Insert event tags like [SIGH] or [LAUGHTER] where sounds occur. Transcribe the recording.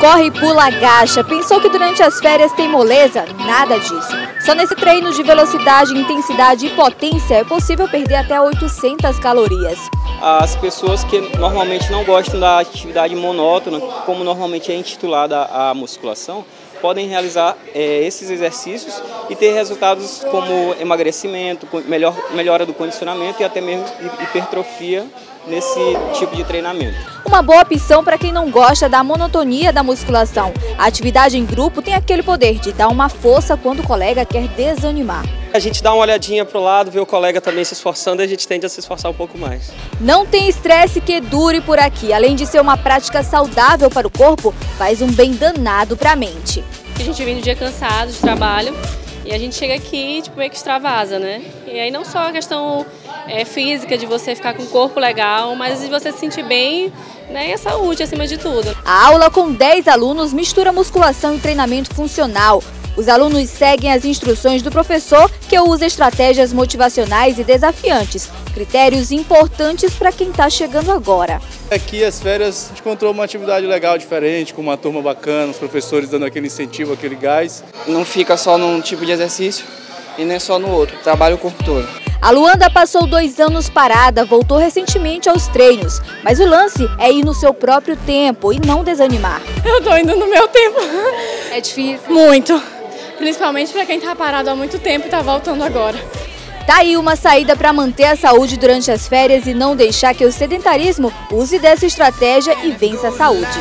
corre, pula, agacha. Pensou que durante as férias tem moleza? Nada disso. Só nesse treino de velocidade, intensidade e potência é possível perder até 800 calorias. As pessoas que normalmente não gostam da atividade monótona, como normalmente é intitulada a musculação, podem realizar é, esses exercícios e ter resultados como emagrecimento, melhor, melhora do condicionamento e até mesmo hipertrofia nesse tipo de treinamento. Uma boa opção para quem não gosta da monotonia da musculação. A atividade em grupo tem aquele poder de dar uma força quando o colega quer desanimar. A gente dá uma olhadinha para o lado, vê o colega também se esforçando e a gente tende a se esforçar um pouco mais. Não tem estresse que dure por aqui. Além de ser uma prática saudável para o corpo, faz um bem danado para a mente. A gente vem no dia cansado de trabalho e a gente chega aqui tipo, meio que extravasa, né? E aí não só a questão é, física de você ficar com o corpo legal, mas de você se sentir bem né, e a saúde acima de tudo. A aula com 10 alunos mistura musculação e treinamento funcional. Os alunos seguem as instruções do professor, que usa estratégias motivacionais e desafiantes, critérios importantes para quem está chegando agora. Aqui as férias a gente encontrou uma atividade legal, diferente, com uma turma bacana, os professores dando aquele incentivo, aquele gás. Não fica só num tipo de exercício e nem só no outro, trabalha o corpo todo. A Luanda passou dois anos parada, voltou recentemente aos treinos, mas o lance é ir no seu próprio tempo e não desanimar. [LAUGHS] Eu tô indo no meu tempo. É difícil? Muito. Principalmente para quem está parado há muito tempo e está voltando agora. Tá aí uma saída para manter a saúde durante as férias e não deixar que o sedentarismo use dessa estratégia e vença a saúde.